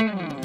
Mm-hmm.